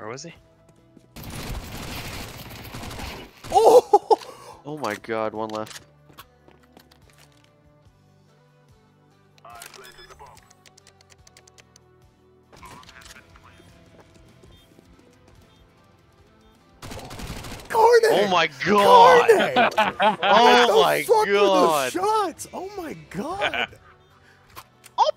Where was he? Oh! Oh my god, one left. Oh my god! Oh What my the fuck were god! those shots? Oh my god! Oh,